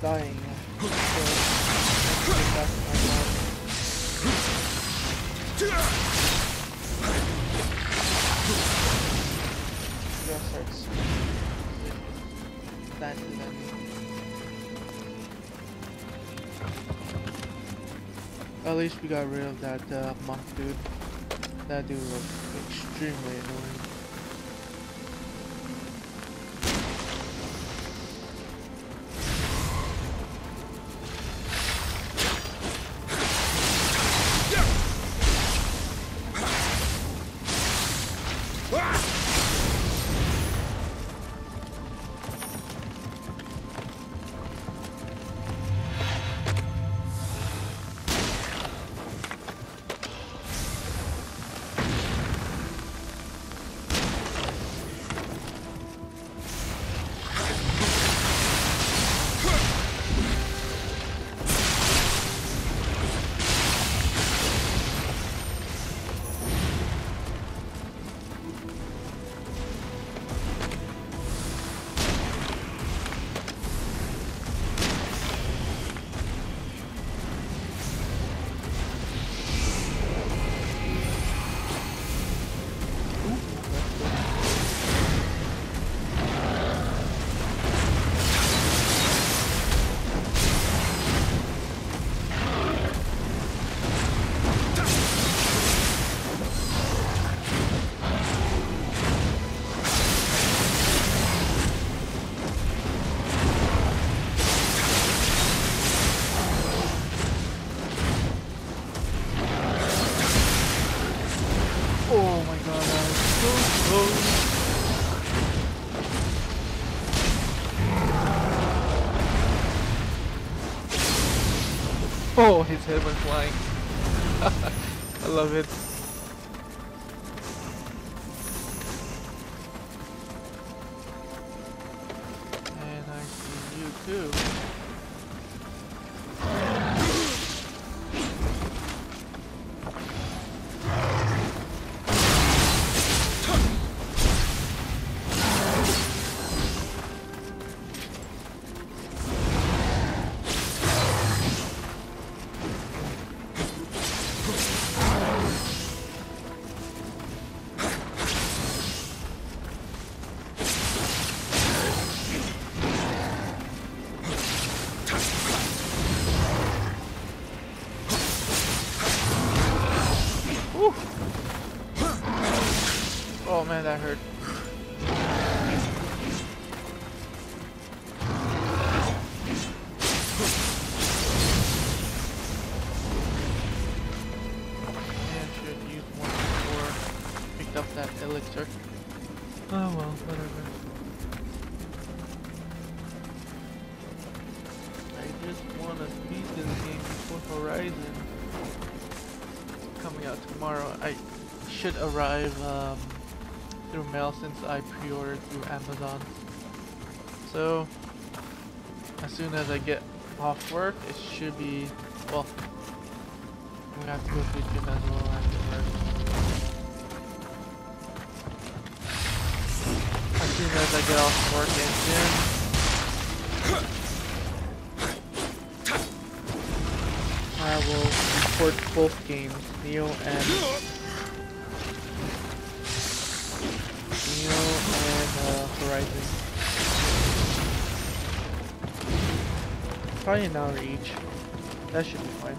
dying. So. At least we got rid of that uh, monk dude. That dude was extremely annoying. Oh, his head went flying. I love it. And I see you too. Up that elixir. Oh well, whatever. I just want to beat this game before Horizon coming out tomorrow. I should arrive um, through mail since I pre-ordered through Amazon. So as soon as I get off work, it should be well. I'm gonna have to go to the gym as well after work. As soon as I get off work and gym, I will record both games, Nioh and Probably an hour each. That should be fine.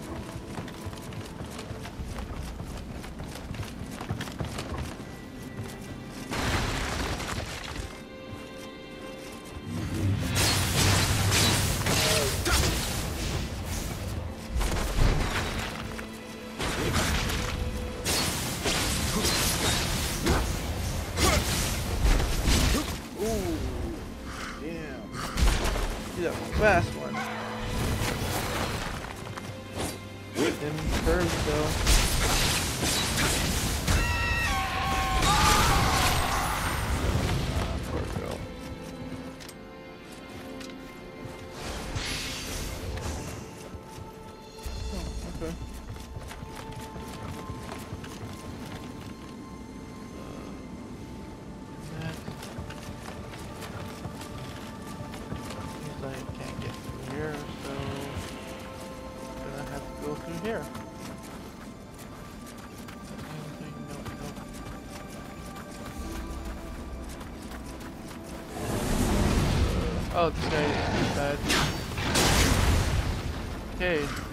He's a fast one. Them curves though. here. Oh, this guy is bad. Okay.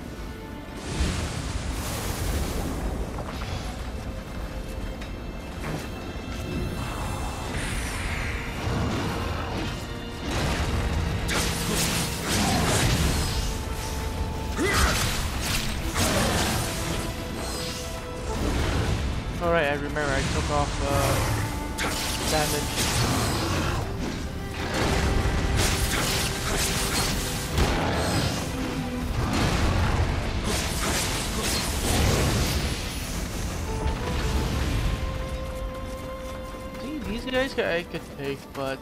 Alright, I remember I took off uh, damage. See, these guys I could take, but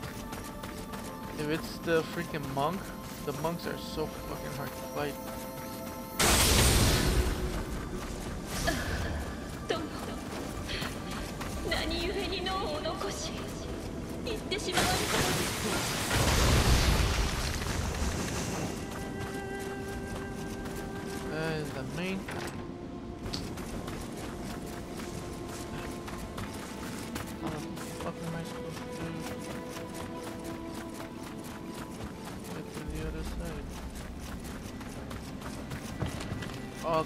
if it's the freaking monk, the monks are so fucking hard to fight. を残し行ってしまわれたのです That is the main. How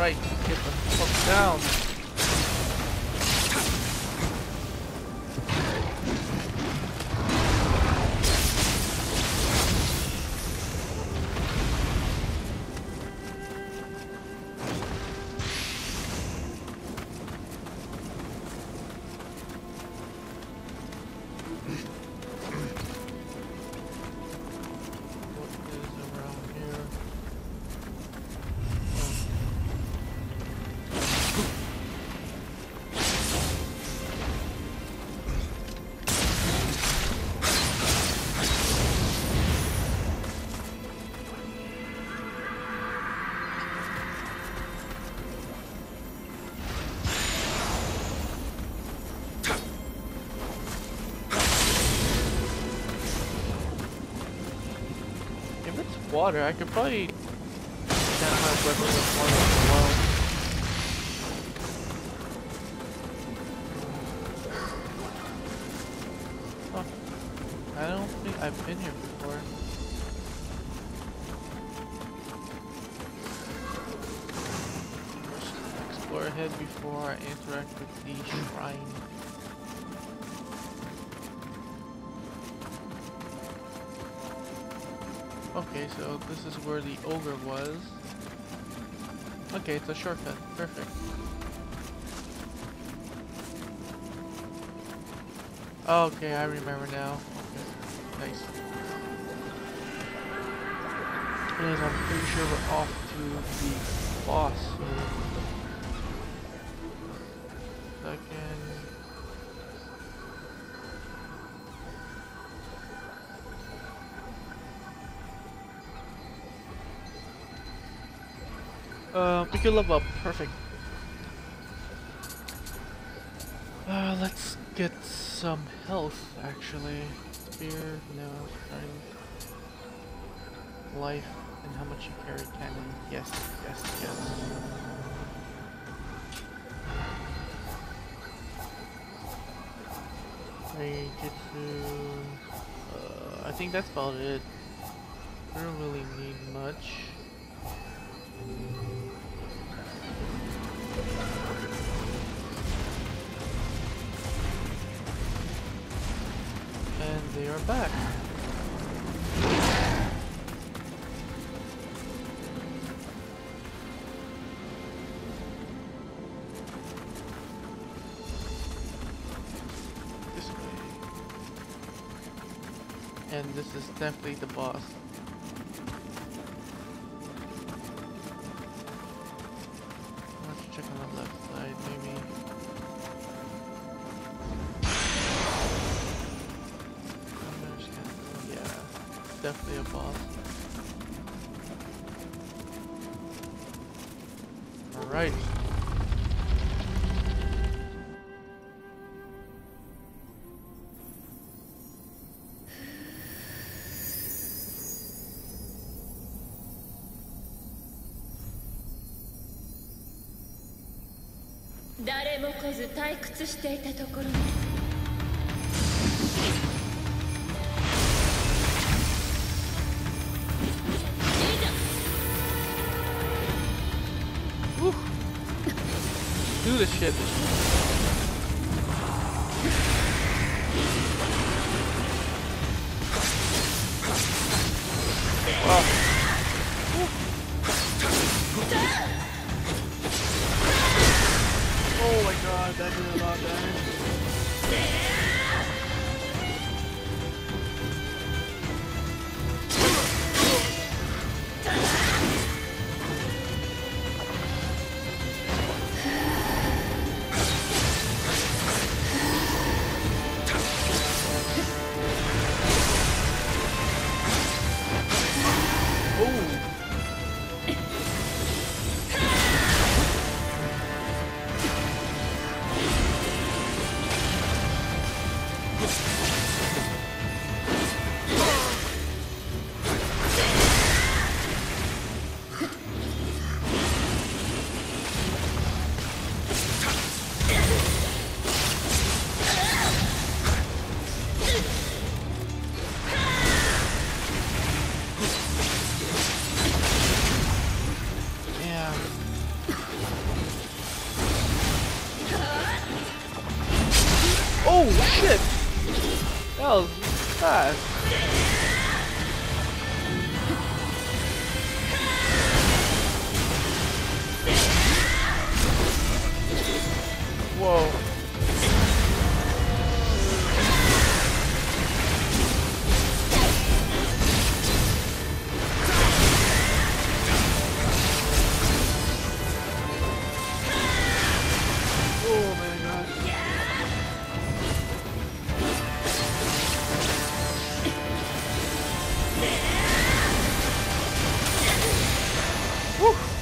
Right, get the fuck down. Water, I could probably my weapon with water I don't think I've been here before. Explore ahead before I interact with the shrine. Okay, so this is where the ogre was. Okay, it's a shortcut. Perfect. Okay, I remember now. Okay, nice. And I'm pretty sure we're off to the boss. Second. Uh, we could level up. Perfect. Uh, let's get some health, actually. Spear, no, strength. Life, and how much you carry cannon. Yes, yes, yes. Reijitsu. Uh, I think that's about it. We don't really need much. And they are back. This way. And this is definitely the boss. 誰も来ず退屈していたところにいざ Woo. Do this shit. Wow. Oh shit! That was fast. Whoa.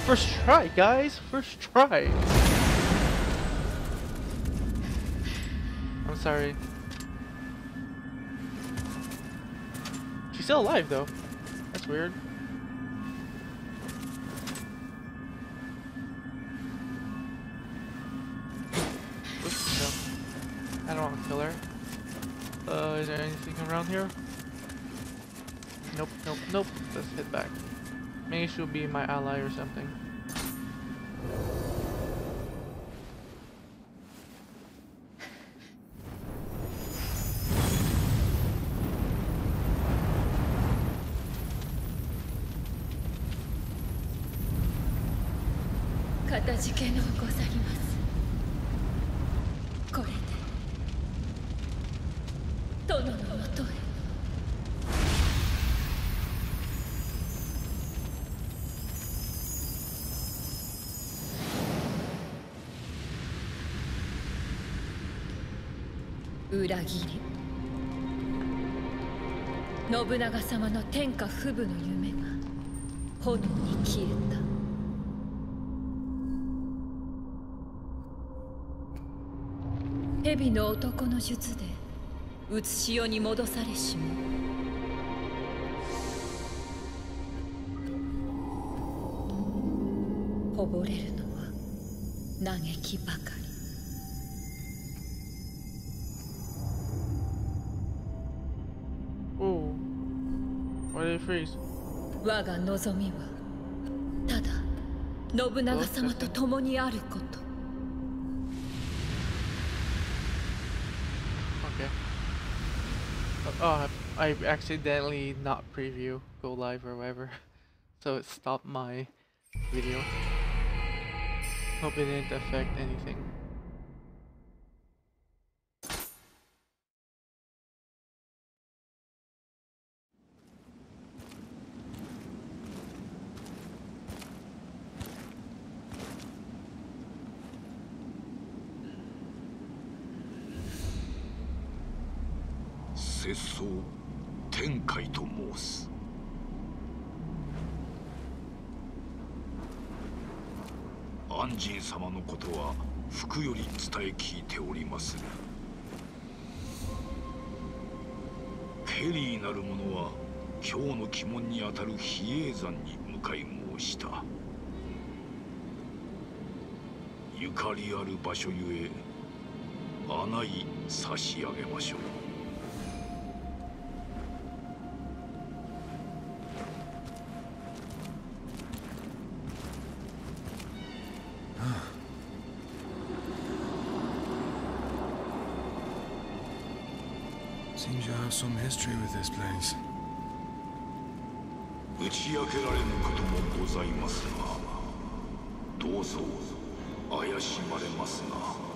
First try, guys! First try! I'm sorry. She's still alive though. That's weird. Oops. I don't want to kill her. Uh, is there anything around here? Nope, nope, nope. Let's head back. Maybe she'll be my ally or something. かた裏切り。信長様の天下不武の夢が炎に消えた。蛇の男の術で写し世に戻されしも溺れるのは嘆きばかり。Why did they freeze? 我が望みはただ信長様と共にあること Okay. Oh, I I accidentally not preview go live or whatever, so it stopped my video. Hope it didn't affect anything. 節操天海と申す。安心様のことは福より伝え聞いておりまするケリーなる者は今日の鬼門にあたる比叡山に向かい申した。ゆかりある場所ゆえ穴い差し上げましょう。some history with this place. 打ち明けられぬこともございますがどうぞ怪しまれますな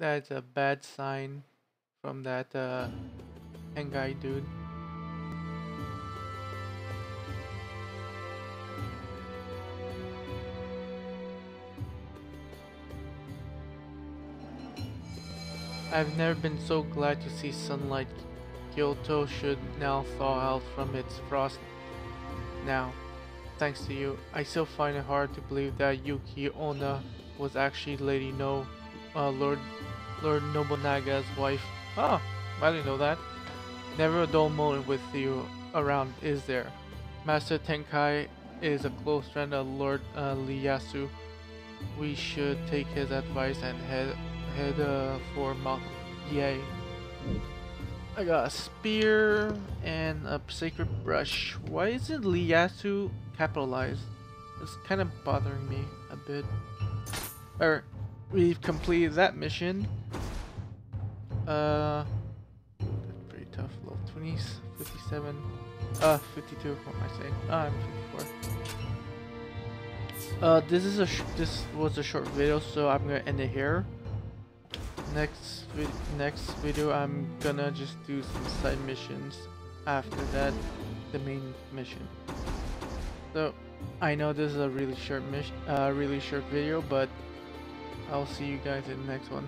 That's a bad sign from that uh, Hengai dude. I've never been so glad to see sunlight. Kyoto should now thaw out from its frost. Now, thanks to you, I still find it hard to believe that Yuki Onna was actually Lady No, uh, Lord Lord Nobunaga's wife. Ah, I didn't know that. Never a dull moment with you around, is there? Master Tenkai is a close friend of Lord uh, Ieyasu. We should take his advice and head head uh, for Mount Yay. I got a spear and a sacred brush. Why is it Ieyasu capitalized? It's kind of bothering me a bit. Alright, we've completed that mission. Uh, 20s, 57, uh, 52. What am I saying? Ah, I'm 54. Uh, this is a this was a short video, so I'm gonna end it here. Next next video, I'm gonna just do some side missions. After that, the main mission. So, I know this is a really short mission, uh, really short video, but I'll see you guys in the next one.